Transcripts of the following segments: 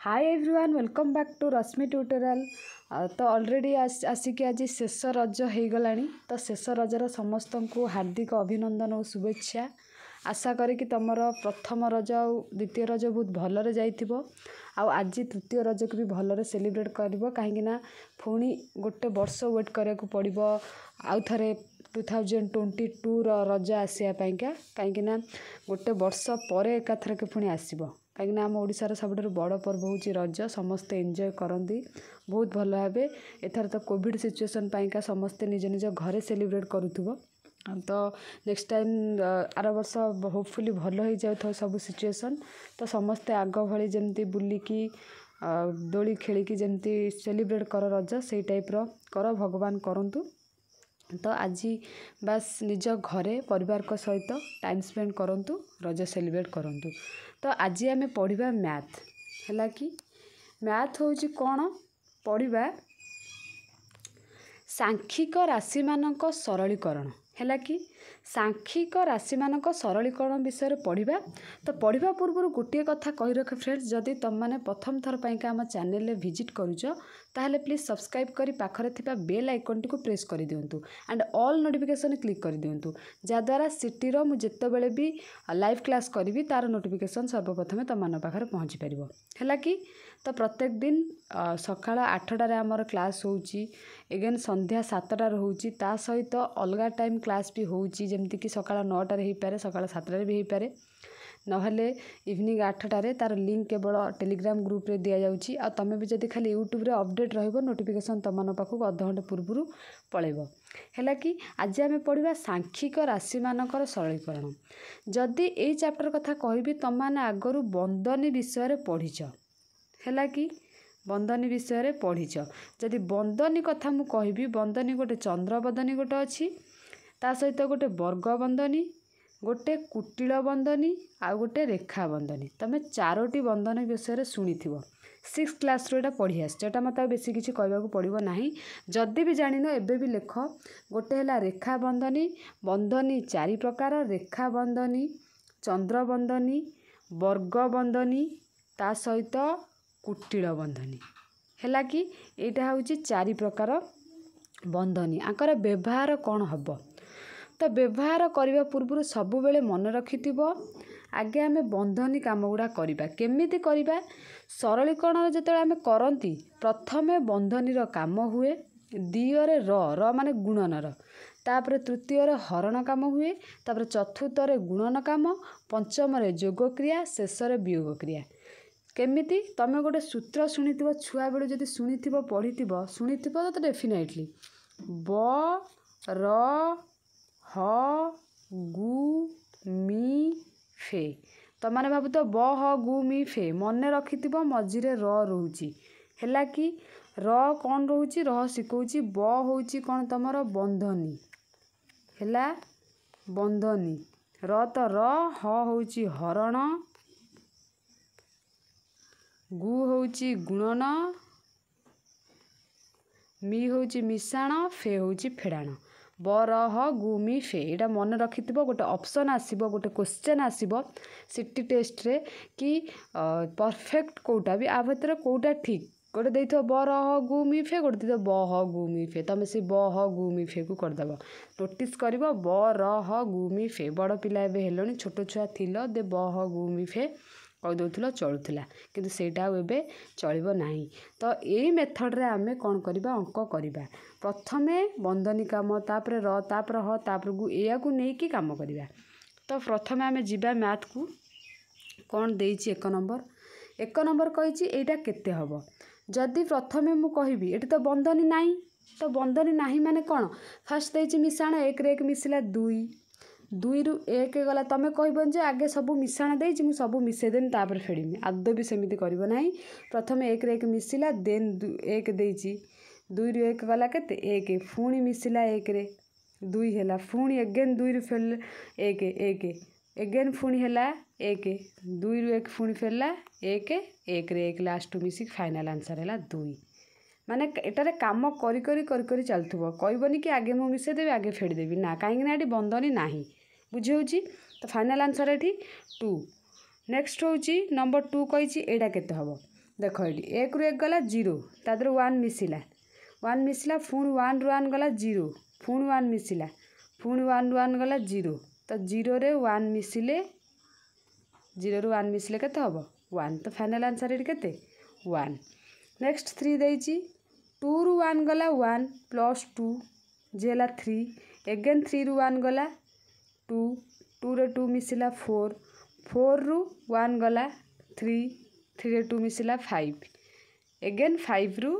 Hi everyone welcome back to Rashmi tutorial ତ already ଆସିକି ଆଜି ଶେଷ ରଜ ହେଇଗଲାଣି। ତ ଶେଷ ରଜର ସମସ୍ତଙ୍କୁ ହାର୍ଦ୍ଦିକ ଅଭିନନ୍ଦନ ଓ ଶୁଭେଚ୍ଛା। ଆଶା କରିକି ତୁମର ପ୍ରଥମ ରଜ ଆଉ ଦ୍ୱିତୀୟ ରଜ ବହୁତ ଭଲରେ ଯାଇଥିବ। ଆଉ ଆଜି ତୃତୀୟ ରଜକୁ ବି ଭଲରେ ସେଲିବ୍ରେଟ୍ କରିବ। କାହିଁକିନା ପୁଣି ଗୋଟେ ବର୍ଷ ୱେଟ୍ କରିବାକୁ ପଡ଼ିବ। ଆଉ ଥରେ ଟୁ ଥାଉଜେଣ୍ଡ ଟ୍ୱେଣ୍ଟି ଟୁର ରଜ ଆସିବା ପାଇଁକା। କାହିଁକିନା ଗୋଟେ ବର୍ଷ ପରେ ଏକାଥରକେ ପୁଣି ଆସିବ। କାହିଁକିନା ଆମ ଓଡ଼ିଶାର ସବୁଠାରୁ ବଡ଼ ପର୍ବ ହେଉଛି ରଜ। ସମସ୍ତେ ଏନ୍ଜୟ କରନ୍ତି। ବହୁତ ଭଲ ଭାବେ। ଏଥର ତ କୋଭିଡ଼ ସିଚୁଏସନ୍ ପାଇଁକା ସମସ୍ତେ ନିଜ ନିଜ ଘରେ ସେଲିବ୍ରେଟ୍ କରୁଥିବ। ତ ନେକ୍ସଟ ଟାଇମ୍ ଆର ବର୍ଷ ହୋପଫୁଲି ଭଲ ହେଇଯାଉଥିବ ସବୁ ସିଚୁଏସନ୍ ତ ସମସ୍ତେ ଆଗ ଭଳି ଯେମିତି ବୁଲିକି ଦୋଳି ଖେଳିକି ଯେମିତି ସେଲିବ୍ରେଟ୍ କର ରଜ ସେଇ ଟାଇପ୍ର କର ଭଗବାନ କରନ୍ତୁ। ତ ଆଜି ବାସ୍ ନିଜ ଘରେ ପରିବାରଙ୍କ ସହିତ ଟାଇମ୍ ସ୍ପେଣ୍ଡ କରନ୍ତୁ ରଜ ସେଲିବ୍ରେଟ୍ କରନ୍ତୁ। ତ ଆଜି ଆମେ ପଢ଼ିବା ମ୍ୟାଥ୍। ହେଲା କି? ମ୍ୟାଥ୍ ହେଉଛି କ'ଣ? ପଢ଼ିବା ସାଂଖ୍ୟିକ ରାଶିମାନଙ୍କ ସରଳୀକରଣ। ହେଲା କି? ସାଂଖ୍ୟିକ ରାଶିମାନଙ୍କ ସରଳୀକରଣ ବିଷୟରେ ପଢ଼ିବା। ତ ପଢ଼ିବା ପୂର୍ବରୁ ଗୋଟିଏ କଥା କହି ରଖ ଫ୍ରେଣ୍ଡସ୍ ଯଦି ତୁମମାନେ ପ୍ରଥମ ଥର ପାଇଁକା ଆମ ଚ୍ୟାନେଲରେ ଭିଜିଟ୍ କରୁଛ ତାହେଲେ ପ୍ଲିଜ୍ ସବସ୍କ୍ରାଇବ୍ କରି ପାଖରେ ଥିବା ବେଲ୍ ଆଇକନ୍ଟିକୁ ପ୍ରେସ୍ କରିଦିଅନ୍ତୁ ଆଣ୍ଡ ଅଲ୍ ନୋଟିଫିକେସନ୍ କ୍ଲିକ୍ କରିଦିଅନ୍ତୁ। ଯାହାଦ୍ୱାରା ସିଟିର ମୁଁ ଯେତେବେଳେ ବି ଲାଇଭ୍ କ୍ଲାସ୍ କରିବି ତା'ର ନୋଟିଫିକେସନ୍ ସର୍ବପ୍ରଥମେ ତୁମମାନଙ୍କ ପାଖରେ ପହଞ୍ଚିପାରିବ ହେଲା କି? ତ ପ୍ରତ୍ୟେକ ଦିନ ସକାଳ ଆଠଟାରେ ଆମର କ୍ଲାସ୍ ହେଉଛି ଏଗେନ୍ ସନ୍ଧ୍ୟା ସାତଟାରେ ହେଉଛି ତା ସହିତ ଅଲଗା ଟାଇମ୍ କ୍ଲାସ୍ ବି ହେଉଛି ଯେମିତିକି ସକାଳ ନଅଟାରେ ହେଇପାରେ ସକାଳ ସାତଟାରେ ବି ହେଇପାରେ। ନହେଲେ ଇଭିନିଂ ଆଠଟାରେ ତା'ର ଲିଙ୍କ୍ କେବଳ ଟେଲିଗ୍ରାମ ଗ୍ରୁପ୍ରେ ଦିଆଯାଉଛି। ଆଉ ତୁମେ ବି ଯଦି ଖାଲି ୟୁଟ୍ୟୁବରେ ଅପଡ଼େଟ୍ ରହିବ ନୋଟିଫିକେସନ୍ ତୁମମାନଙ୍କ ପାଖକୁ ଅଧଘଣ୍ଟେ ପୂର୍ବରୁ ପଳାଇବ। ହେଲା କି ଆଜି ଆମେ ପଢ଼ିବା ସାଂଖ୍ୟିକ ରାଶିମାନଙ୍କର ସରଳୀକରଣ। ଯଦି ଏଇ ଚାପ୍ଟର କଥା କହିବି ତୁମମାନେ ଆଗରୁ ବନ୍ଦନୀ ବିଷୟରେ ପଢ଼ିଛ। ହେଲା କି ବନ୍ଦନୀ ବିଷୟରେ ପଢ଼ିଛ। ଯଦି ବନ୍ଦନୀ କଥା ମୁଁ କହିବି ବନ୍ଦନୀ ଗୋଟେ ଚନ୍ଦ୍ରବଦନୀ ଗୋଟେ ଅଛି ତା ସହିତ ଗୋଟେ ବର୍ଗ ବନ୍ଦନୀ ଗୋଟେ କୁଟିଳ ବନ୍ଦନୀ ଆଉ ଗୋଟେ ରେଖା ବନ୍ଦନୀ ତୁମେ ଚାରୋଟି ବନ୍ଦନୀ ବିଷୟରେ ଶୁଣିଥିବ। ସିକ୍ସ କ୍ଲାସ୍ରୁ ଏଇଟା ପଢ଼ି ଆସିଛ। ଏଇଟା ମୋତେ ଆଉ ବେଶୀ କିଛି କହିବାକୁ ପଡ଼ିବ ନାହିଁ। ଯଦି ବି ଜାଣିନ ଏବେ ବି ଲେଖ। ଗୋଟେ ହେଲା ରେଖା ବନ୍ଦନୀ ବନ୍ଦନୀ ଚାରି ପ୍ରକାର ରେଖା ବନ୍ଦନୀ ଚନ୍ଦ୍ରବନ୍ଦନୀ ବର୍ଗ ବନ୍ଦନୀ ତା ସହିତ କୁଟିଳ ବନ୍ଦନୀ ହେଲା କି ଏଇଟା ହେଉଛି ଚାରି ପ୍ରକାର ବନ୍ଦନୀ ଆଙ୍କର ବ୍ୟବହାର କ'ଣ ହେବ? ତ ବ୍ୟବହାର କରିବା ପୂର୍ବରୁ ସବୁବେଳେ ମନେ ରଖିଥିବ ଆଗେ ଆମେ ବନ୍ଧନୀ କାମ ଗୁଡ଼ା କରିବା। କେମିତି କରିବା? ସରଳୀକରଣ ଯେତେବେଳେ ଆମେ କରନ୍ତି ପ୍ରଥମେ ବନ୍ଧନୀର କାମ ହୁଏ ଦ୍ୱିତୀୟରେ ର ର ମାନେ ଗୁଣନର ତାପରେ ତୃତୀୟରେ ହରଣ କାମ ହୁଏ ତାପରେ ଚତୁର୍ଥରେ ଗୁଣନ କାମ ପଞ୍ଚମରେ ଯୋଗ କ୍ରିୟା ଶେଷରେ ବିୟୋଗ କ୍ରିୟା। କେମିତି? ତୁମେ ଗୋଟେ ସୂତ୍ର ଶୁଣିଥିବ ଛୁଆବେଳୁ ଯଦି ଶୁଣିଥିବ ପଢ଼ିଥିବ ଶୁଣିଥିବ ତ ଡେଫିନେଟଲି ବ ର ହ ଗୁ ମି ଫେ। ତମାନେ ଭାବୁଥିବ ବ ହ ଗୁ ମି ଫେ। ମନେ ରଖିଥିବ ମଝିରେ ର ରହୁଛି। ହେଲା କି? ର କ'ଣ ରହୁଛି? ର ଶିଖଉଛି। ବ ହେଉଛି କ'ଣ ତୁମର? ବନ୍ଧନୀ। ହେଲା? ବନ୍ଧନୀ। ର ତ ର ହ ହେଉଛି ହରଣ। ଗୁ ହେଉଛି ଗୁଣନ ମି ହେଉଛି ମିଶାଣ ଫେ ହେଉଛି ଫେଡ଼ାଣ। ବ ର ହ ଗୁ ମି ଫେ ଏଇଟା ମନେ ରଖିଥିବ ଗୋଟେ ଅପସନ୍ ଆସିବ ଗୋଟେ କ୍ୱେଶ୍ଚନ୍ ଆସିବ ସିଟି ଟେଷ୍ଟରେ କି ପରଫେକ୍ଟ କେଉଁଟା ବି ଆ ଭିତରେ କେଉଁଟା ଠିକ୍? ଗୋଟେ ଦେଇଥିବ ବ ର ଗୁ ମି ଫେ ଗୋଟେ ଦେଇଥିବ ବ ହ ଗୁ ଫେ। ତୁମେ ସେ ବ ହ ଗୁ ଫେକୁ କରିଦେବ। ନୋଟିସ୍ କରିବ ବ ର ହ ଗୁ ଫେ। ବଡ଼ ପିଲା ଏବେ ହେଲଣି ଛୋଟ ଛୁଆ ଥିଲ ଦେ ବ ହ ଗୁ ଫେ। କହିଦେଉଥିଲ ଚଳୁଥିଲା। କିନ୍ତୁ ସେଇଟା ଆଉ ଏବେ ଚଳିବ ନାହିଁ। ତ ଏଇ ମେଥଡ଼ରେ ଆମେ କ'ଣ କରିବା ଅଙ୍କ କରିବା। ପ୍ରଥମେ ବନ୍ଦନୀ କାମ ତାପରେ ର ତାପରେ ହ ତାପରକୁ ଏହାକୁ ନେଇକି କାମ କରିବା। ତ ପ୍ରଥମେ ଆମେ ଯିବା ମ୍ୟାଥ୍କୁ କ'ଣ ଦେଇଛି ଏକ ନମ୍ବର? ଏକ ନମ୍ବର କହିଛି ଏଇଟା କେତେ ହେବ? ଯଦି ପ୍ରଥମେ ମୁଁ କହିବି ଏଠି ତ ବନ୍ଦନୀ ନାହିଁ। ତ ବନ୍ଦନୀ ନାହିଁ ମାନେ କ'ଣ? ଫାଷ୍ଟ ଦେଇଛି ମିଶାଣ ଏକରେ ଏକ ମିଶିଲା ଦୁଇ। ଦୁଇରୁ ଏକ ଗଲା ତୁମେ କହିବନି ଯେ ଆଗେ ସବୁ ମିଶାଣ ଦେଇଛି ମୁଁ ସବୁ ମିଶାଇଦେମି ତାପରେ ଫେଡ଼ିମି ଆଦୌ ବି ସେମିତି କରିବ ନାହିଁ। ପ୍ରଥମେ ଏକରେ ଏକ ମିଶିଲା ଦେନ୍ ଏକ ଦେଇଛି ଦୁଇରୁ ଏକ ଗଲା କେତେ? ଏକ। ପୁଣି ମିଶିଲା ଏକରେ। ଦୁଇ ହେଲା। ପୁଣି ଏଗେନ୍ ଦୁଇରୁ ଫେରିଲେ ଏକ ଏକ। ଏଗେନ୍ ପୁଣି ହେଲା ଏକ। ଦୁଇରୁ ଏକ ପୁଣି ଫେରିଲା ଏକ ଏକରେ ଏକ। ଲାଷ୍ଟକୁ ମିଶିକି ଫାଇନାଲ୍ ଆନ୍ସର୍ ହେଲା ଦୁଇ। ମାନେ ଏଟାରେ କାମ କରି କରି କରି କରି ଚାଲୁଥିବ। କହିବନି କି ଆଗେ ମୁଁ ମିଶାଇଦେବି ଆଗେ ଫେଡ଼ିଦେବି ନା କାହିଁକିନା ଏଠି ବନ୍ଦନୀ ନାହିଁ। ବୁଝିହେଉଛି? ତ ଫାଇନାଲ୍ ଆନ୍ସର୍ ଏଠି ଟୁ ନେକ୍ସଟ ହେଉଛି ନମ୍ବର ଟୁ କହିଛି ଏଇଟା କେତେ ହେବ? ଦେଖ ଏଠି ଏକରୁ ଏକ ଗଲା ଜିରୋ ତା ଦେହରେ ୱାନ୍ ମିଶିଲା। ୱାନ୍ ମିଶିଲା ପୁଣି ୱାନ୍ରୁ ୱାନ୍ ଗଲା ଜିରୋ ପୁଣି ୱାନ୍ ମିଶିଲା ପୁଣି ୱାନ୍ରୁ ୱାନ୍ ଗଲା ଜିରୋ ତ ଜିରୋରେ ୱାନ୍ ମିଶିଲେ ଜିରୋରୁ ୱାନ୍ ମିଶିଲେ କେତେ ହେବ? ୱାନ୍ ତ ଫାଇନାଲ୍ ଆନ୍ସର୍ ଏଠି କେତେ? ୱାନ୍ ନେକ୍ସଟ ଥ୍ରୀ ଦେଇଛି ଟୁରୁ ୱାନ୍ ଗଲା ୱାନ୍ ପ୍ଲସ୍ ଟୁ ଯେ ହେଲା ଥ୍ରୀ ଏଗେନ୍ ଥ୍ରୀରୁ ୱାନ୍ ଗଲା ଟୁ ଟୁରେ ଟୁ ମିଶିଲା ଫୋର୍ ଫୋର୍ରୁ ୱାନ୍ ଗଲା ଥ୍ରୀ ଥ୍ରୀରେ ଟୁ ମିଶିଲା ଫାଇଭ୍ ଏଗେନ୍ ଫାଇଭ୍ରୁ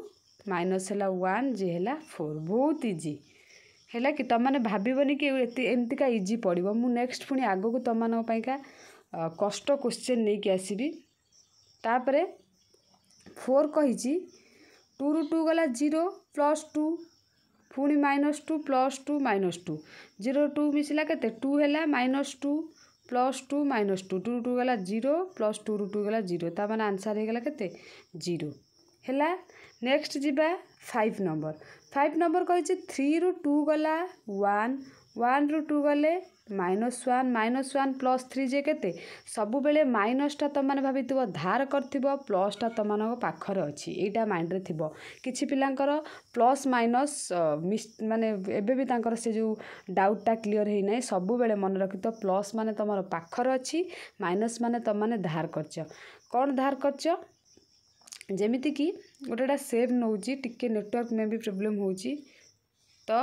ମାଇନସ୍ ହେଲା ୱାନ୍ ଯେ ହେଲା ଫୋର୍ ବହୁତ ଇଜି ହେଲା କି ତୁମମାନେ ଭାବିବନି କି ଏତେ ଏମିତିକା ଇଜି ପଡ଼ିବ। ମୁଁ ନେକ୍ସଟ ପୁଣି ଆଗକୁ ତୁମମାନଙ୍କ ପାଇଁକା କଷ୍ଟ କୋଶ୍ଚିନ୍ ନେଇକି ଆସିବି। ତାପରେ ଫୋର୍ କହିଛି ଟୁରୁ ଟୁ ଗଲା ଜିରୋ ପ୍ଲସ୍ ଟୁ ପୁଣି minus two plus two minus two zero two ମିଶିଲା କେତେ ଟୁ ହେଲା minus two plus two minus two two two ଗଲା ଜିରୋ ପ୍ଲସ୍ ଟୁରୁ ଟୁ ଗଲା ଜିରୋ ତା ମାନେ ଆନ୍ସର୍ ହେଇଗଲା କେତେ ଜିରୋ ହେଲା ନେକ୍ସଟ ଯିବା ଫାଇଭ୍ ନମ୍ବର ଫାଇଭ୍ ନମ୍ବର କହିଛି ଥ୍ରୀରୁ ଟୁ ଗଲା ୱାନ୍ ୱାନ୍ରୁ ଟୁ ଗଲେ minus one minus one plus three ଯେ କେତେ? ସବୁବେଳେ ମାଇନସ୍ଟା ତୁମମାନେ ଭାବିଥିବ ଧାର କରିଥିବ ପ୍ଲସ୍ଟା ତୁମମାନଙ୍କ ପାଖରେ ଅଛି। ଏଇଟା ମାଇଣ୍ଡରେ ଥିବ। କିଛି ପିଲାଙ୍କର ପ୍ଲସ୍ ମାଇନସ୍ ମାନେ ଏବେ ବି ତାଙ୍କର ସେ ଯେଉଁ ଡାଉଟଟା କ୍ଲିଅର୍ ହେଇନାହିଁ ସବୁବେଳେ ମନେ ରଖିଥିବ ପ୍ଲସ୍ ମାନେ ତୁମର ପାଖରେ ଅଛି ମାଇନସ୍ ମାନେ ତୁମମାନେ ଧାର କରିଛ। କ'ଣ ଧାର କରିଛ? ଯେମିତିକି ଗୋଟେଟା ସେଭ୍ ନେଉଛି ଟିକେ ନେଟୱାର୍କ ମେ ବି ପ୍ରୋବ୍ଲେମ୍ ହେଉଛି। ତ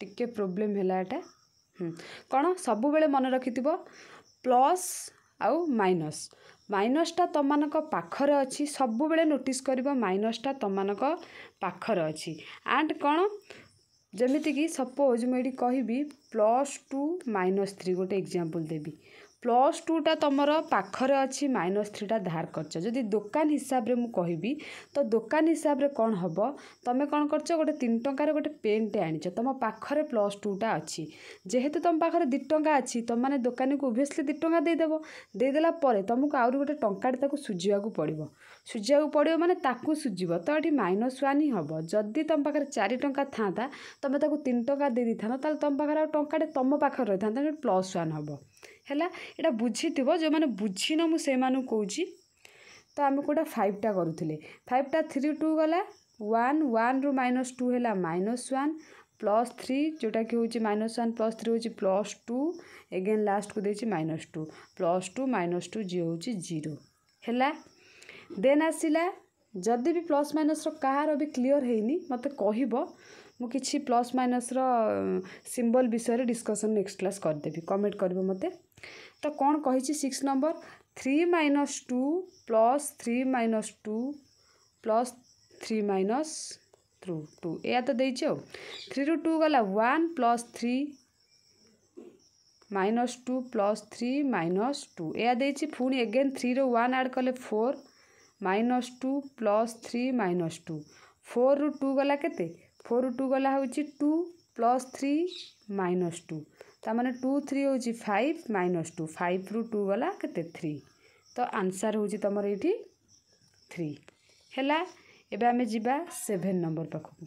ଟିକେ ପ୍ରୋବ୍ଲେମ୍ ହେଲା ଏଇଟା। କ'ଣ? ସବୁବେଳେ ମନେ ରଖିଥିବ? ପ୍ଲସ୍ ଆଉ ମାଇନସ୍। ମାଇନସ୍ଟା ତୁମମାନଙ୍କ ପାଖରେ ଅଛି। ସବୁବେଳେ ନୋଟିସ୍ କରିବ ମାଇନସ୍ଟା ତୁମମାନଙ୍କ ପାଖରେ ଅଛି। ଆଣ୍ଡ କ'ଣ? ଯେମିତିକି ସପୋଜ୍ ମୁଁ ଏଇଠି କହିବି ପ୍ଲସ୍ ଟୁ ମାଇନସ୍ ଥ୍ରୀ ଗୋଟେ ଏକ୍ଜାମ୍ପଲ୍ ଦେବି। ପ୍ଲସ୍ ଟୁଟା ତୁମର ପାଖରେ ଅଛି ମାଇନସ୍ ଥ୍ରୀଟା ଧାର କରିଛ। ଯଦି ଦୋକାନ ହିସାବରେ ମୁଁ କହିବି ତ ଦୋକାନ ହିସାବରେ କ'ଣ ହେବ? ତୁମେ କ'ଣ କରିଛ? ଗୋଟେ ତିନି ଟଙ୍କାରେ ଗୋଟେ ପେନ୍ଟେ ଆଣିଛ। ତୁମ ପାଖରେ ପ୍ଲସ୍ ଟୁଟା ଅଛି। ଯେହେତୁ ତୁମ ପାଖରେ ଦୁଇ ଟଙ୍କା ଅଛି ତୁମମାନେ ଦୋକାନୀକୁ ଓଭିୟସ୍ଲି ଦୁଇ ଟଙ୍କା ଦେଇଦେବ। ଦେଇଦେଲା ପରେ ତୁମକୁ ଆହୁରି ଗୋଟେ ଟଙ୍କାଟେ ତାକୁ ସୁଝିବାକୁ ପଡ଼ିବ। ସୁଝିବାକୁ ପଡ଼ିବ ମାନେ ତାକୁ ସୁଝିବ। ତ ଏଠି ମାଇନସ୍ ୱାନ୍ ହିଁ ହେବ। ଯଦି ତୁମ ପାଖରେ ଚାରି ଟଙ୍କା ଥାଆନ୍ତା ତୁମେ ତାକୁ ତିନି ଟଙ୍କା ଦେଇ ଦେଇଥାନ୍ତ ତାହେଲେ ତୁମ ପାଖରେ ଆଉ ଟଙ୍କାଟେ ତୁମ ପାଖରେ ରହିଥାନ୍ତା ପ୍ଲସ୍ ୱାନ୍ ହେବ। ହେଲା ଏଇଟା ବୁଝିଥିବ ଯେଉଁମାନେ ବୁଝିନ ମୁଁ ସେଇମାନଙ୍କୁ କହୁଛି। ତ ଆମେ କେଉଁଟା ଫାଇଭ୍ଟା କରୁଥିଲେ। ଫାଇଭ୍ଟା ଥ୍ରୀ ଟୁ ଗଲା ୱାନ୍ ୱାନ୍ରୁ ମାଇନସ୍ ଟୁ ହେଲା ମାଇନସ୍ ୱାନ୍ ପ୍ଲସ୍ ଥ୍ରୀ ଯେଉଁଟାକି ହେଉଛି ମାଇନସ୍ ୱାନ୍ ପ୍ଲସ୍ ଥ୍ରୀ ହେଉଛି ପ୍ଲସ୍ ଟୁ ଏଗେନ୍ ଲାଷ୍ଟକୁ ଦେଇଛି minus two plus two minus two ଯିଏ ହେଉଛି ଜିରୋ ହେଲା। ଦେନ୍ ଆସିଲା ଯଦି ବି ପ୍ଲସ୍ ମାଇନସ୍ର କାହାର ବି କ୍ଲିଅର୍ ହେଇନି ମୋତେ କହିବ ମୁଁ କିଛି ପ୍ଲସ୍ ମାଇନସ୍ର ସିମ୍ବଲ୍ ବିଷୟରେ ଡିସ୍କସନ୍ ନେକ୍ସଟ କ୍ଲାସ୍ କରିଦେବି। କମେଣ୍ଟ କରିବ ମୋତେ। ତ କ'ଣ କହିଛି six number three minus two plus three minus two plus three minus three two ଏଇଆ ତ ଦେଇଛି ଆଉ। ଥ୍ରୀରୁ ଟୁ ଗଲା one plus three minus two plus three minus two ଏଇଆ ଦେଇଛି। ପୁଣି ଏଗେନ୍ ଥ୍ରୀରୁ ୱାନ୍ ଆଡ଼୍ କଲେ four minus two plus three minus two ଫୋର୍ରୁ two ଗଲା କେତେ? ଫୋର୍ରୁ ଟୁ ଗଲା ହେଉଛି two plus three minus two ତାମାନେ ଟୁ ଥ୍ରୀ ହେଉଛି ଫାଇଭ୍ ମାଇନସ୍ ଟୁ ଫାଇଭ୍ରୁ ଟୁ ଗଲା କେତେ ଥ୍ରୀ ତ ଆନ୍ସର୍ ହେଉଛି ତୁମର ଏଇଠି ଥ୍ରୀ ହେଲା ଏବେ ଆମେ ଯିବା ସେଭେନ୍ ନମ୍ବର ପାଖକୁ।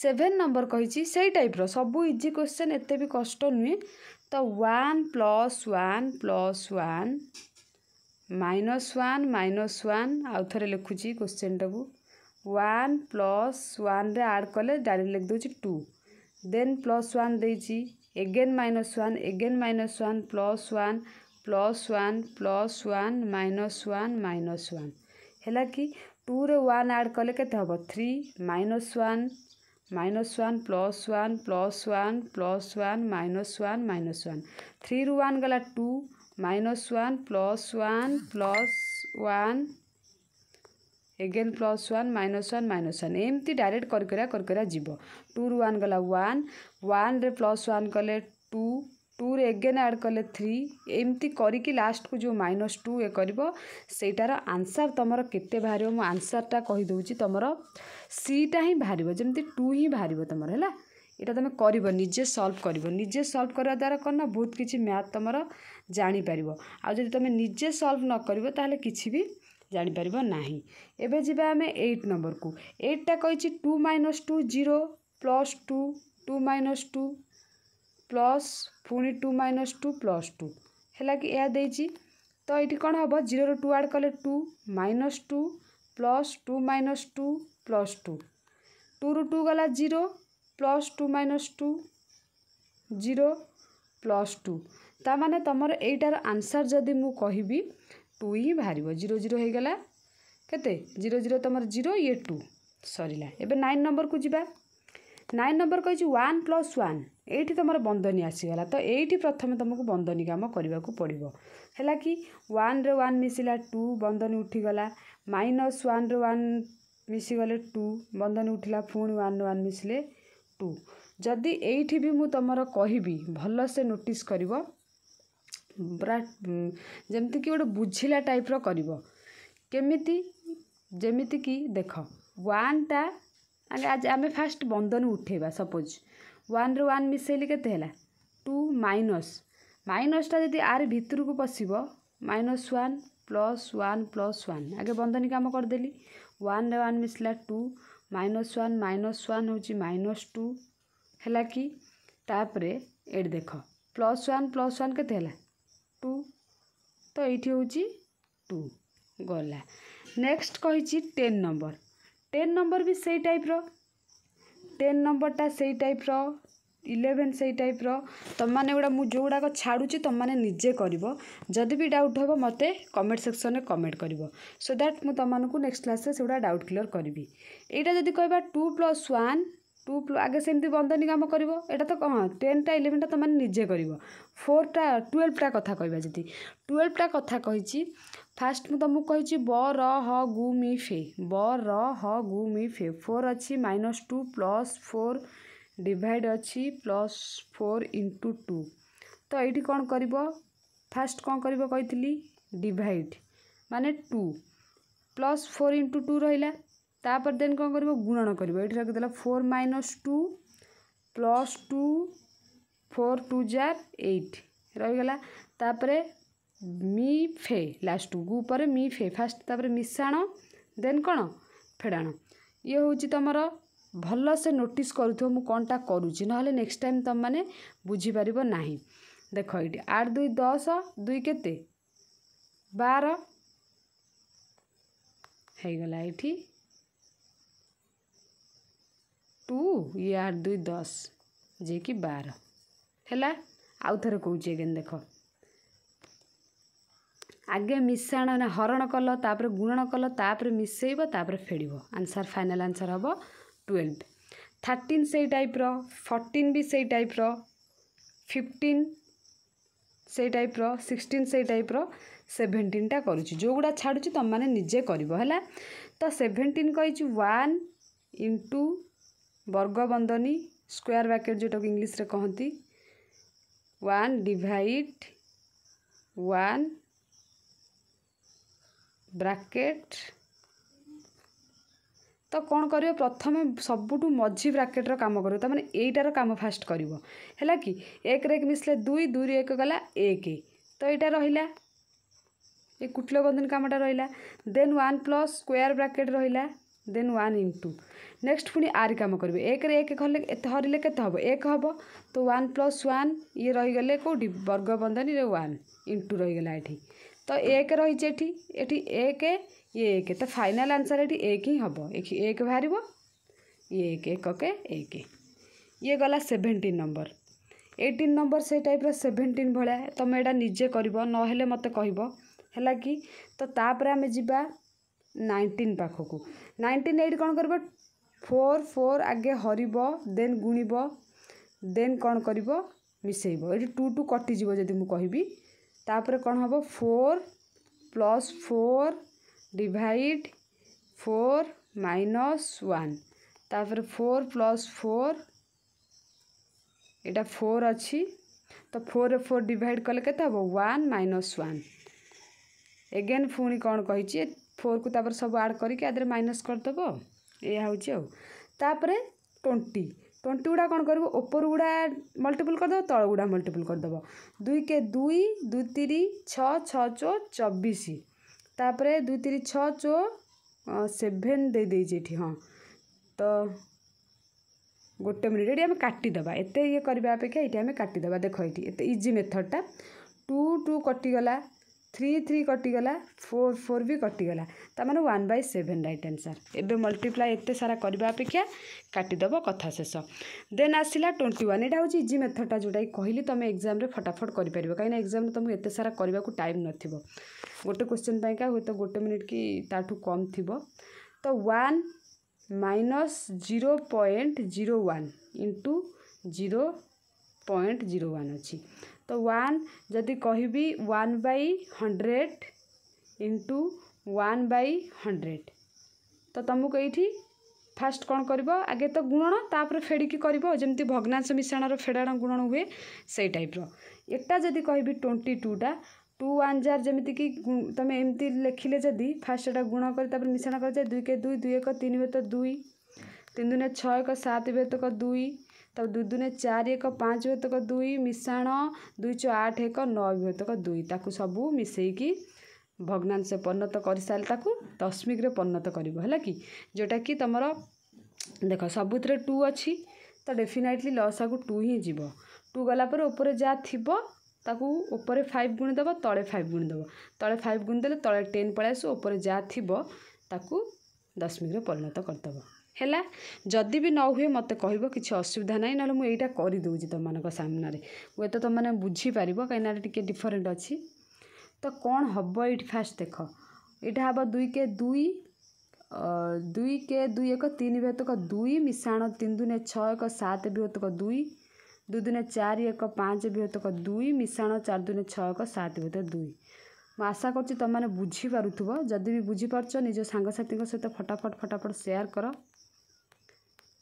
ସେଭେନ୍ ନମ୍ବର କହିଛି ସେଇ ଟାଇପ୍ର ସବୁ ଇଜି କ୍ୱେଶ୍ଚନ୍ ଏତେ ବି କଷ୍ଟ ନୁହେଁ। ତ one plus one plus one minus one minus one ଆଉ ଥରେ ଲେଖୁଛି କ୍ୱେଶ୍ଚନ୍ଟାକୁ ୱାନ୍ ପ୍ଲସ୍ ୱାନ୍ରେ ଆଡ଼୍ କଲେ ଡାଇରେକ୍ଟ ଲେଖିଦେଉଛି ଟୁ ଦେନ୍ ପ୍ଲସ୍ ୱାନ୍ ଦେଇଛି। Again minus one again minus one plus one plus one plus one minus one minus one ହେଲା କି ଟୁରେ ୱାନ୍ ଆଡ଼୍ କଲେ କେତେ ହେବ three minus one minus one plus one plus one plus one minus one minus one ଥ୍ରୀରୁ one ଗଲା two minus one plus one plus one again plus one minus one minus one ଏମିତି direct କରି କରିବା କରି କରିବା ଯିବ ଟୁରୁ one ଗଲା one ୱାନ୍ରେ ପ୍ଲସ୍ ୱାନ୍ କଲେ ଟୁ ଟୁରେ ଏଗେନ୍ ଆଡ଼୍ କଲେ ଥ୍ରୀ ଏମିତି କରିକି ଲାଷ୍ଟକୁ ଯେଉଁ ମାଇନସ୍ ଟୁ ଏ କରିବ ସେଇଟାର ଆନ୍ସର୍ ତୁମର କେତେ ବାହାରିବ ମୁଁ ଆନ୍ସର୍ଟା କହିଦେଉଛି ତୁମର ସିଟା ହିଁ ବାହାରିବ ଯେମିତି ଟୁ ହିଁ ବାହାରିବ ତୁମର ହେଲା ଏଇଟା ତୁମେ କରିବ ନିଜେ ସଲ୍ଭ କରିବ ନିଜେ ସଲ୍ଭ କରିବା ଦ୍ୱାରା କ'ଣ ନା ବହୁତ କିଛି ମ୍ୟାଥ୍ ତୁମର ଜାଣିପାରିବ ଆଉ ଯଦି ତୁମେ ନିଜେ ସଲ୍ଭ ନ କରିବ ତାହେଲେ କିଛି ବି ଜାଣିପାରିବ ନାହିଁ। ଏବେ ଯିବା ଆମେ ଏଇଟ୍ ନମ୍ବରକୁ। ଏଇଟ୍ଟା କହିଛି two minus two zero plus two two minus two plus ପୁଣି two minus two plus two ହେଲା କି ଏହା ଦେଇଛି। ତ ଏଇଠି କ'ଣ ହେବ? ଜିରୋରୁ ଟୁ ଆଡ଼୍ କଲେ two minus two plus two minus two plus two ଟୁରୁ two ଗଲା zero plus two minus two zero plus two ତାମାନେ ତୁମର ଏଇଟାର ଆନ୍ସର୍ ଯଦି ମୁଁ କହିବି ଟୁ ହିଁ ବାହାରିବ। ଜିରୋ ଜିରୋ ହେଇଗଲା। କେତେ? ଜିରୋ ଜିରୋ ତୁମର ଜିରୋ ଇଏ ଟୁ। ସରିଲା। ଏବେ ନାଇନ୍ ନମ୍ବରକୁ ଯିବା। ନାଇନ୍ ନମ୍ବର କହିଛି ୱାନ୍ ପ୍ଲସ୍ ୱାନ୍ ଏଇଠି ତୁମର ବନ୍ଦନୀ ଆସିଗଲା। ତ ଏଇଠି ପ୍ରଥମେ ତୁମକୁ ବନ୍ଦନୀ କାମ କରିବାକୁ ପଡ଼ିବ। ହେଲା କି ୱାନ୍ରେ ୱାନ୍ ମିଶିଲା ଟୁ ବନ୍ଦନୀ ଉଠିଗଲା। ମାଇନସ୍ ୱାନ୍ରେ ୱାନ୍ ମିଶିଗଲେ ଟୁ ବନ୍ଦନୀ ଉଠିଲା ପୁଣି ୱାନ୍ରେ ୱାନ୍ ମିଶିଲେ ଟୁ ଯଦି ଏଇଠି ବି ମୁଁ ତୁମର କହିବି ଭଲସେ ନୋଟିସ୍ କରିବ ପୁରା ଯେମିତିକି ଗୋଟେ ବୁଝିଲା ଟାଇପ୍ର କରିବ। କେମିତି? ଯେମିତିକି ଦେଖ ୱାନ୍ଟା ଆଗେ ଆଜି ଆମେ ଫାଷ୍ଟ ବନ୍ଦନୀ ଉଠେଇବା ସପୋଜ୍ ୱାନ୍ରେ ୱାନ୍ ମିଶାଇଲେ କେତେ ହେଲା? ଟୁ ମାଇନସ୍ ମାଇନସ୍ଟା ଯଦି ଆର ଭିତରକୁ ପଶିବ minus one plus one plus one ଆଗେ ବନ୍ଦନୀ କାମ କରିଦେଲି। ୱାନ୍ରେ ୱାନ୍ ମିଶିଲା two minus one minus one ହେଉଛି ମାଇନସ୍ ଟୁ ହେଲା କି? ତାପରେ ଏଠି ଦେଖ ପ୍ଲସ୍ ୱାନ୍ ପ୍ଲସ୍ ୱାନ୍ କେତେ ହେଲା? ଟୁ। ତ ଏଇଠି ହେଉଛି ଟୁ ଗଲା। ନେକ୍ସଟ କହିଛି ଟେନ୍ ନମ୍ବର ଟେନ୍ ନମ୍ବର ବି ସେଇ ଟାଇପ୍ର ଟେନ୍ ନମ୍ବରଟା ସେଇ ଟାଇପ୍ର ଇଲେଭେନ୍ ସେଇ ଟାଇପ୍ର ତୁମମାନେ ଏଗୁଡ଼ା ମୁଁ ଯେଉଁଗୁଡ଼ାକ ଛାଡ଼ୁଛି ତୁମମାନେ ନିଜେ କରିବ। ଯଦି ବି ଡାଉଟ୍ ହେବ ମୋତେ କମେଣ୍ଟ ସେକ୍ସନରେ କମେଣ୍ଟ କରିବ। ସୋ ଦ୍ୟାଟ୍ ମୁଁ ତୁମମାନଙ୍କୁ ନେକ୍ସଟ କ୍ଲାସ୍ରେ ସେଗୁଡ଼ା ଡାଉଟ୍ କ୍ଲିୟର୍ କରିବି। ଏଇଟା ଯଦି କହିବା ଟୁ ପ୍ଲସ୍ ୱାନ୍ ଟୁ ଆଗେ ସେମିତି ବନ୍ଦନୀ କାମ କରିବ ଏଇଟା ତ ହଁ ଟେନ୍ଟା ଇଲେଭେନ୍ଟା ତୁମମାନେ ନିଜେ କରିବ। ଫୋର୍ଟା ଟୁଏଲ୍ଭଟା କଥା କହିବା ଯଦି। ଟୁଏଲ୍ଭଟା କଥା କହିଛି ଫାଷ୍ଟ ମୁଁ ତୁମକୁ କହିଛି ବ ର ହ ଗୁ ମି ଫେ। ବ ର ହ ଗୁ ମି ଫେ। ଫୋର୍ ଅଛି minus two plus four divide ଅଛି ପ୍ଲସ୍ ଫୋର୍ ଇଣ୍ଟୁ ଟୁ ତ ଏଇଠି କ'ଣ କରିବ? ଫାଷ୍ଟ କ'ଣ କରିବ କହିଥିଲି? ଡିଭାଇଡ଼ ମାନେ two plus four into two ରହିଲା। ତାପରେ ଦେନ୍ କ'ଣ କରିବ? ଗୁଣନ କରିବ। ଏଇଠି ରଖିଦେଲା four minus two plus two four two ଜାର ଏଇଟ୍ ରହିଗଲା। ତାପରେ ମି ଫେ ଲାଷ୍ଟକୁ ଗୁ ପରେ ମି ଫେ ଫାଷ୍ଟ ତାପରେ ମିଶାଣ ଦେନ୍ କ'ଣ? ଫେଡ଼ାଣ। ଇଏ ହେଉଛି ତୁମର ଭଲସେ ନୋଟିସ୍ କରୁଥିବ ମୁଁ କ'ଣଟା କରୁଛି ନହେଲେ ନେକ୍ସଟ ଟାଇମ୍ ତୁମମାନେ ବୁଝିପାରିବ ନାହିଁ। ଦେଖ ଏଇଠି ଆଠ ଦୁଇ ଦଶ ଦୁଇ କେତେ? ବାର। ହେଇଗଲା ଏଇଠି। ଟୁ ଇଏ ଆଠ ଦୁଇ ଦଶ ଯିଏକି ବାର। ହେଲା ଆଉ ଥରେ କହୁଛି ଏଗେନ୍ ଦେଖ। ଆଗେ ମିଶାଣ ନା ହରଣ କଲ ତାପରେ ଗୁଣନ କଲ ତାପରେ ମିଶାଇବ ତାପରେ ଫେଡ଼ିବ। ଆନ୍ସର୍ ଫାଇନାଲ୍ ଆନ୍ସର୍ ହେବ ଟୁଏଲ୍ଭ ଥାର୍ଟିନ୍ ସେଇ ଟାଇପ୍ର ଫର୍ଟିନ୍ ବି ସେଇ ଟାଇପ୍ର ଫିଫ୍ଟିନ୍ ସେଇ ଟାଇପ୍ର ସିକ୍ସଟିନ୍ ସେଇ ଟାଇପ୍ର ସେଭେଣ୍ଟିନ୍ଟା କରୁଛି। ଯେଉଁଗୁଡ଼ା ଛାଡ଼ୁଛି ତୁମମାନେ ନିଜେ କରିବ ହେଲା? ତ ସେଭେଣ୍ଟିନ୍ କହିଛି ୱାନ୍ ଇଣ୍ଟୁ ବର୍ଗବନ୍ଦନୀ ସ୍କୋୟାର ବ୍ରାକେଟ୍ ଯେଉଁଟାକୁ ଇଂଲିଶରେ କହନ୍ତି ୱାନ୍ ଡିଭାଇଡ଼ ୱାନ୍ ବ୍ରାକେଟ୍। ତ କ'ଣ କରିବ? ପ୍ରଥମେ ସବୁଠୁ ମଝି ବ୍ରାକେଟ୍ର କାମ କରିବ। ତାମାନେ ଏଇଟାର କାମ ଫାଷ୍ଟ କରିବ। ହେଲା କି? ଏକରେ ଏକ ମିଶିଲେ ଦୁଇ ଦୁଇରୁ ଏକ ଗଲା ଏକ। ତ ଏଇଟା ରହିଲା। ଏ କୁଟିଳ ବନ୍ଧନ କାମଟା ରହିଲା। Then one plus square bracket ରହିଲା। ଦେନ୍ ୱାନ୍ ଇଣ୍ଟୁ ନେକ୍ସଟ ପୁଣି ଆରି କାମ କରିବେ। ଏକରେ ଏକ କଲେ ଏତେ ହରିଲେ କେତେ ହେବ? ଏକ ହେବ। ତ ୱାନ୍ ପ୍ଲସ୍ ୱାନ୍ ଇଏ ରହିଗଲେ କେଉଁଠି? ବର୍ଗ ବନ୍ଧନୀରେ ୱାନ୍ ଇଣ୍ଟୁ ରହିଗଲା ଏଠି। ତ ଏକ ରହିଛି ଏଠି। ଏଠି ଏକ ଇଏ ଏକ। ତ ଫାଇନାଲ୍ ଆନ୍ସର୍ ଏଠି ଏକ ହିଁ ହେବ। ଏଠି ଏକ ବାହାରିବ। ଇଏ ଏକ ଏକକେ ଏକ। ଇଏ ଗଲା ସେଭେଣ୍ଟିନ୍ ନମ୍ବର ଏଇଟିନ୍ ନମ୍ବର ସେଇ ଟାଇପ୍ର ସେଭେଣ୍ଟିନ୍ ଭଳିଆ। ତୁମେ ଏଇଟା ନିଜେ କରିବ। ନହେଲେ ମୋତେ କହିବ। ହେଲା କି? ତ ତାପରେ ଆମେ ଯିବା ନାଇଣ୍ଟିନ୍ ପାଖକୁ। ନାଇଣ୍ଟିନ୍ ଏଇଠି କ'ଣ କରିବ? ଫୋର୍ ଫୋର୍ ଆଗେ ହରିବ ଦେନ୍ ଗୁଣିବ ଦେନ୍ କ'ଣ କରିବ? ମିଶାଇବ। ଏଇଠି ଟୁ ଟୁ କଟିଯିବ ଯଦି ମୁଁ କହିବି। ତାପରେ କ'ଣ ହେବ? Four plus four divide four minus one ତାପରେ ଫୋର୍ ପ୍ଲସ୍ ଫୋର୍ ଏଇଟା ଫୋର୍ ଅଛି। ତ ଫୋର୍ରେ ଫୋର୍ ଡିଭାଇଡ଼ କଲେ କେତେ ହେବ? ୱାନ୍ ମାଇନସ୍ ୱାନ୍ ଏଗେନ୍ ପୁଣି କ'ଣ କହିଛି? ଫୋର୍କୁ ତାପରେ ସବୁ ଆଡ଼୍ କରିକି ଆଦେହରେ ମାଇନସ୍ କରିଦେବ। ଏଇଆ ହେଉଛି ଆଉ। ତାପରେ ଟ୍ୱେଣ୍ଟି ଟ୍ୱେଣ୍ଟି ଗୁଡ଼ା କ'ଣ କରିବ? ଉପର ଗୁଡ଼ା ମଲ୍ଟିପୁଲ୍ କରିଦେବ ତଳ ଗୁଡ଼ା ମଲ୍ଟିପୁଲ୍ କରିଦେବ। ଦୁଇ କେ ଦୁଇ ଦୁଇ ତିରି ଛଅ ଛଅ ଚో ଚବିଶ। ତାପରେ ଦୁଇ ତିରି ଛଅ ଚୋ ସେଭେନ୍ ଦେଇଦେଇଛି ଏଠି ହଁ। ତ ଗୋଟେ ମିନିଟ୍ ଏଠି ଆମେ କାଟିଦେବା। ଏତେ ଇଏ କରିବା ଅପେକ୍ଷା ଏଇଠି ଆମେ କାଟିଦେବା। ଦେଖ ଏଇଠି ଏତେ ଇଜି ମେଥଡ଼ଟା ଟୁ। ଟୁ କଟିଗଲା। থ্রি থ্রি কটিগলা ফোর ফোর বি কটিগলা। তার one by seven right answer এবে মল্টিপ্লাই এতে সারা করা অপেক্ষা কাটিদেব কথা শেষ দেন আসিলা টোয়েন্টি ওয়ান এটা হচ্ছে ইজি মেথডটা যেটা কহিলি তুমি এক্সামে ফটাফট করে পার কিনা এক্সামে তুমি এতে সারা করা টাইম নথিব গোটে কোশ্চেন পাইকা হয়তো গোটে মিনিট কি তাঠু কম থিব তো one minus zero point zero one into zero point zero one অছি ତ ୱାନ୍ ଯଦି କହିବି one by hundred into one by hundred ତ ତୁମକୁ ଏଇଠି ଫାଷ୍ଟ କ'ଣ କରିବ? ଆଗେ ତ ଗୁଣନ ତାପରେ ଫେଡ଼ିକି କରିବ। ଯେମିତି ଭଗ୍ନାଂଶ ମିଶାଣର ଫେଡ଼ାଣ ଗୁଣନ ହୁଏ ସେଇ ଟାଇପ୍ର ଏଟା ଯଦି କହିବି ଟ୍ୱେଣ୍ଟି ଟୁଟା ଟୁ ୱାନ୍ ଜାର ଯେମିତିକି ତୁମେ ଏମିତି ଲେଖିଲେ ଯଦି ଫାଷ୍ଟ ଏଟା ଗୁଣ କରି ତାପରେ ମିଶାଣ କରାଯାଏ ଦୁଇ କେ ଦୁଇ ଦୁଇ ଏକ ତିନି ବେତ ଦୁଇ ତିନି ଦୁନେ ଛଅ ଏକ ସାତ ବେତକ ଦୁଇ ତାପରେ ଦୁଇ ଦୁନେ ଚାରି ଏକ ପାଞ୍ଚ ବେତକ ଦୁଇ ମିଶାଣ ଦୁଇ ଚଉ ଆଠ ଏକ ନଅ ବେତକ ଦୁଇ। ତାକୁ ସବୁ ମିଶେଇକି ଭଗ୍ନାଂଶ ପରିଣତ କରିସାରିଲେ ତାକୁ ଦଶମିକରେ ପରିଣତ କରିବ ହେଲା କି? ଯେଉଁଟାକି ତୁମର ଦେଖ ସବୁଥିରେ ଟୁ ଅଛି ତ ଡେଫିନାଇଟଲି ଲସାକୁ ଟୁ ହିଁ ଯିବ। ଟୁ ଗଲା ପରେ ଉପରେ ଯାହା ଥିବ ତାକୁ ଉପରେ ଫାଇଭ୍ ଗୁଣିଦେବ ତଳେ ଫାଇଭ୍ ଗୁଣିଦେବ ତଳେ ଫାଇଭ୍ ଗୁଣିଦେଲେ ତଳେ ଟେନ୍ ପଳେଇ ଆସିବ ଉପରେ ଯାହା ଥିବ ତାକୁ ଦଶମିକରେ ପରିଣତ କରିଦେବ। ହେଲା ଯଦି ବି ନ ହୁଏ ମୋତେ କହିବ କିଛି ଅସୁବିଧା ନାହିଁ ନହେଲେ ମୁଁ ଏଇଟା କରିଦେଉଛି ତୁମମାନଙ୍କ ସାମ୍ନାରେ। ହୁଏତ ତୁମମାନେ ବୁଝିପାରିବ କାହିଁକିନା ଏଇଟା ଟିକେ ଡିଫରେଣ୍ଟ ଅଛି। ତ କ'ଣ ହେବ ଏଇଠି ଫାଷ୍ଟ ଦେଖ। ଏଇଟା ହେବ ଦୁଇ କେ ଦୁଇ ଦୁଇ କେ ଦୁଇ ଏକ ତିନି ବିହତକ ଦୁଇ ମିଶାଣ ତିନି ଦୁନେ ଛଅ ଏକ ସାତ ବିହତକ ଦୁଇ ଦୁଇ ଦିନେ ଚାରି ଏକ ପାଞ୍ଚ ବିହତକ ଦୁଇ ମିଶାଣ ଚାରି ଦୁନେ ଛଅ ଏକ ସାତ ବିହତକ ଦୁଇ। ମୁଁ ଆଶା କରୁଛି ତୁମମାନେ ବୁଝିପାରୁଥିବ। ଯଦି ବି ବୁଝିପାରୁଛ ନିଜ ସାଙ୍ଗସାଥିଙ୍କ ସହିତ ଫଟାଫଟ ଫଟାଫଟ ସେୟାର କର।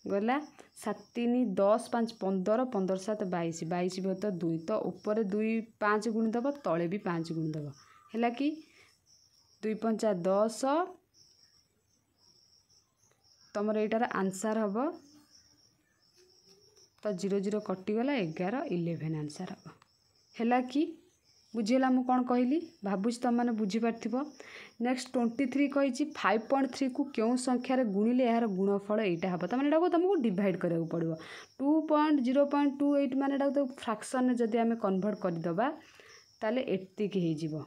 ଗଲା। ସାତ ତିନି ଦଶ ପାଞ୍ଚ ପନ୍ଦର ପନ୍ଦର ସାତ ବାଇଶ। ବାଇଶ ବିହତ ଦୁଇ ତ ଉପରେ ଦୁଇ ପାଞ୍ଚ ଗୁଣି ଦେବ ତଳେ ବି ପାଞ୍ଚ ଗୁଣି ଦେବ। ହେଲା କି? ଦୁଇ ପଞ୍ଚା ଦଶ। ତୁମର ଏଇଟାର ଆନ୍ସର୍ ହେବ। ତ ଜିରୋ ଜିରୋ କଟିଗଲା ଏଗାର ଇଲେଭେନ୍ ଆନ୍ସର୍ ହେବ। ହେଲା କି? ବୁଝିହେଲା ମୁଁ କ'ଣ କହିଲି? ଭାବୁଛି ତୁମମାନେ ବୁଝିପାରିଥିବ। ନେକ୍ସଟ ଟ୍ୱେଣ୍ଟି ଥ୍ରୀ କହିଛି ଫାଇଭ୍ ପଏଣ୍ଟ ଥ୍ରୀକୁ କେଉଁ ସଂଖ୍ୟାରେ ଗୁଣିଲେ ଏହାର ଗୁଣଫଳ ଏଇଟା ହେବ? ତାମାନେ ଏଟାକୁ ତୁମକୁ ଡିଭାଇଡ଼ କରିବାକୁ ପଡ଼ିବ। Two point zero point two eight ମାନେ ଏଟାକୁ ତାକୁ ଫ୍ରାକ୍ସନ୍ରେ ଯଦି ଆମେ କନଭର୍ଟ କରିଦେବା ତାହେଲେ ଏତିକି ହେଇଯିବ।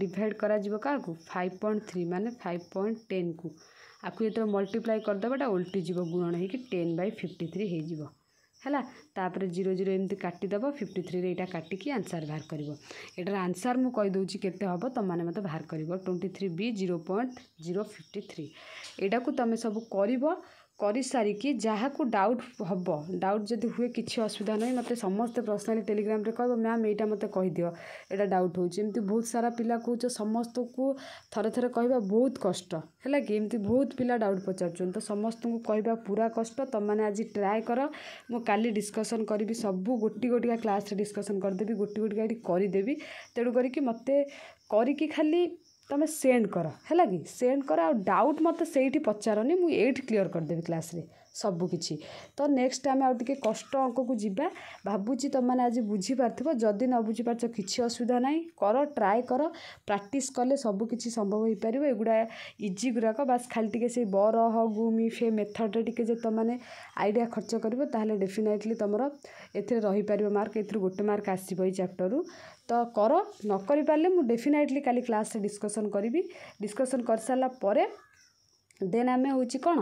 ଡିଭାଇଡ଼ କରାଯିବ କାହାକୁ? ଫାଇଭ୍ ପଏଣ୍ଟ ଥ୍ରୀ ମାନେ ଫାଇଭ୍ ପଏଣ୍ଟ ଟେନ୍କୁ ଆକୁ ଯେତେବେଳେ ମଲ୍ଟିପ୍ଲାଏ କରିଦେବା ଏଟା ଓଲଟିଯିବ ଗୁଣନ ହେଇକି ଟେନ୍ ବାଇ ଫିଫ୍ଟି ଥ୍ରୀ ହେଇଯିବ। ହେଲା ତାପରେ ଜିରୋ ଜିରୋ ଏମିତି କାଟିଦେବ ଫିଫ୍ଟି ଥ୍ରୀରେ ଏଇଟା କାଟିକି ଆନ୍ସର୍ ବାହାର କରିବ। ଏଟାର ଆନ୍ସର୍ ମୁଁ କହିଦେଉଛି କେତେ ହେବ ତୁମମାନେ ମୋତେ ବାହାର କରିବ। ଟ୍ୱେଣ୍ଟି ଥ୍ରୀ ବି zero point zero fifty three ଏଇଟାକୁ ତୁମେ ସବୁ କରିବ କରିସାରିକି ଯାହାକୁ ଡାଉଟ୍ ହେବ ଡାଉଟ୍ ଯଦି ହୁଏ କିଛି ଅସୁବିଧା ନାହିଁ ମୋତେ ସମସ୍ତେ ପର୍ସନାଲି ଟେଲିଗ୍ରାମରେ କହିବ ମ୍ୟାମ୍ ଏଇଟା ମୋତେ କହିଦିଅ ଏଇଟା ଡାଉଟ୍ ହେଉଛି। ଏମିତି ବହୁତ ସାରା ପିଲା କହୁଛ ସମସ୍ତଙ୍କୁ ଥରେ ଥରେ କହିବା ବହୁତ କଷ୍ଟ। ହେଲା କି? ଏମିତି ବହୁତ ପିଲା ଡାଉଟ୍ ପଚାରୁଛନ୍ତି। ତ ସମସ୍ତଙ୍କୁ କହିବା ପୁରା କଷ୍ଟ। ତୁମମାନେ ଆଜି ଟ୍ରାଏ କର। ମୁଁ କାଲି ଡିସ୍କସନ୍ କରିବି ସବୁ ଗୋଟି ଗୋଟିକା କ୍ଲାସ୍ରେ ଡିସ୍କସନ୍ କରିଦେବି ଗୋଟି ଗୋଟିକା ଏଠି କରିଦେବି। ତେଣୁ କରିକି ମୋତେ କରିକି ଖାଲି ତୁମେ ସେଣ୍ଡ କର। ହେଲା କି? ସେଣ୍ଡ କର ଆଉ ଡାଉଟ୍ ମୋତେ ସେଇଠି ପଚାରନି ମୁଁ ଏଇଠି କ୍ଲିଅର୍ କରିଦେବି କ୍ଲାସ୍ରେ ସବୁକିଛି ତ ନେକ୍ସଟ ଆମେ ଆଉ ଟିକେ କଷ୍ଟ ଅଙ୍କକୁ ଯିବା। ଭାବୁଛି ତୁମମାନେ ଆଜି ବୁଝିପାରିଥିବ ଯଦି ନ ବୁଝିପାରୁଛ କିଛି ଅସୁବିଧା ନାହିଁ। କର ଟ୍ରାଏ କର ପ୍ରାକ୍ଟିସ୍ କଲେ ସବୁକିଛି ସମ୍ଭବ ହୋଇପାରିବ। ଏଗୁଡ଼ା ଇଜି ଗୁଡ଼ାକ। ବାସ୍ ଖାଲି ଟିକେ ସେଇ ବ ର ହ ଗୁ ମି ଫେ ମେଥଡ଼ରେ ଟିକେ ଯଦି ତୁମମାନେ ଆଇଡ଼ିଆ ଖର୍ଚ୍ଚ କରିବ ତାହେଲେ ଡେଫିନାଇଟଲି ତୁମର ଏଥିରେ ରହିପାରିବ ମାର୍କ ଏଥିରୁ ଗୋଟେ ମାର୍କ ଆସିବ ଏଇ ଚାପ୍ଟରରୁ ତ କର ନ କରିପାରିଲେ ମୁଁ ଡେଫିନାଇଟଲି କାଲି କ୍ଲାସ୍ରେ ଡିସ୍କସନ୍ କରିବି। ଡିସ୍କସନ୍ କରିସାରିଲା ପରେ ଦେନ୍ ଆମେ ହେଉଛି କ'ଣ?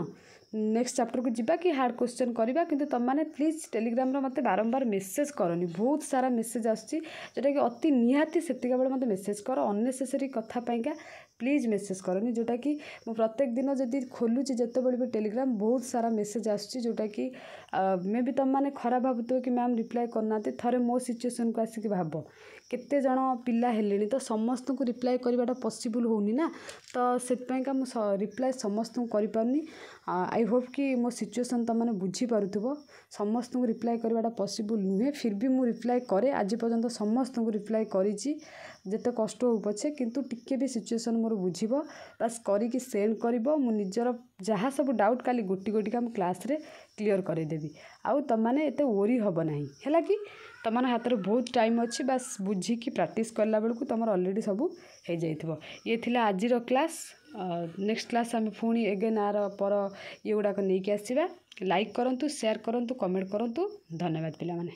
ନେକ୍ସଟ ଚାପ୍ଟରକୁ ଯିବା କି ହାର୍ଡ଼ କ୍ୱେଶ୍ଚନ୍ କରିବା କିନ୍ତୁ ତୁମମାନେ ପ୍ଲିଜ୍ ଟେଲିଗ୍ରାମରେ ମୋତେ ବାରମ୍ବାର ମେସେଜ୍ କରନି। ବହୁତ ସାରା ମେସେଜ୍ ଆସୁଛି ଯେଉଁଟାକି ଅତି ନିହାତି ସେତିକା ବେଳେ ମୋତେ ମେସେଜ୍ କର ଅନ୍ନେସେସରୀ କଥା ପାଇଁକା ପ୍ଲିଜ୍ ମେସେଜ୍ କରନି। ଯେଉଁଟାକି ମୁଁ ପ୍ରତ୍ୟେକ ଦିନ ଯଦି ଖୋଲୁଛି ଯେତେବେଳେ ବି ଟେଲିଗ୍ରାମ ବହୁତ ସାରା ମେସେଜ୍ ଆସୁଛି ଯେଉଁଟାକି ମେ ବି ତୁମମାନେ ଖରାପ ଭାବୁଥିବ କି ମ୍ୟାମ୍ ରିପ୍ଲାଏ କରୁନାହାନ୍ତି ଥରେ ମୋ ସିଚୁଏସନ୍କୁ ଆସିକି ଭାବ। କେତେ ଜଣ ପିଲା ହେଲେଣି ତ ସମସ୍ତଙ୍କୁ ରିପ୍ଲାଏ କରିବାଟା ପସିବୁଲ୍ ହେଉନି ନା। ତ ସେଥିପାଇଁକା ମୁଁ ରିପ୍ଲାଏ ସମସ୍ତଙ୍କୁ କରିପାରୁନି। ଆଇ ହୋପ୍ କି ମୋ ସିଚୁଏସନ୍ ତୁମମାନେ ବୁଝିପାରୁଥିବ। ସମସ୍ତଙ୍କୁ ରିପ୍ଲାଏ କରିବାଟା ପସିବୁଲ୍ ନୁହେଁ। ଫିର୍ ବି ମୁଁ ରିପ୍ଲାଏ କରେ। ଆଜି ପର୍ଯ୍ୟନ୍ତ ସମସ୍ତଙ୍କୁ ରିପ୍ଲାଏ କରିଛି। ଯେତେ କଷ୍ଟ ହେଉ ପଛେ କିନ୍ତୁ ଟିକେ ବି ସିଚୁଏସନ୍ ମୋର ବୁଝିବ ବାସ୍ କରିକି ସେଣ୍ଡ କରିବ ମୁଁ ନିଜର ଯାହା ସବୁ ଡାଉଟ୍ କାଲି ଗୋଟି ଗୋଟିକା ମୁଁ କ୍ଲାସ୍ରେ କ୍ଲିଅର୍ କରାଇଦେବି। ଆଉ ତୁମମାନେ ଏତେ ଓରି ହେବ ନାହିଁ। ହେଲା କି? ତୁମମାନଙ୍କ ହାତରେ ବହୁତ ଟାଇମ୍ ଅଛି ବାସ୍ ବୁଝିକି ପ୍ରାକ୍ଟିସ୍ କଲା ବେଳକୁ ତୁମର ଅଲରେଡ଼ି ସବୁ ହେଇଯାଇଥିବ। ଇଏ ଥିଲା ଆଜିର କ୍ଲାସ୍ ନେକ୍ସଟ କ୍ଲାସ୍ ଆମେ ପୁଣି ଏଗେନ୍ ଆର ପର ଇଏ ଗୁଡ଼ାକ ନେଇକି ଆସିବା। ଲାଇକ୍ କରନ୍ତୁ ସେୟାର କରନ୍ତୁ କମେଣ୍ଟ କରନ୍ତୁ। ଧନ୍ୟବାଦ ପିଲାମାନେ।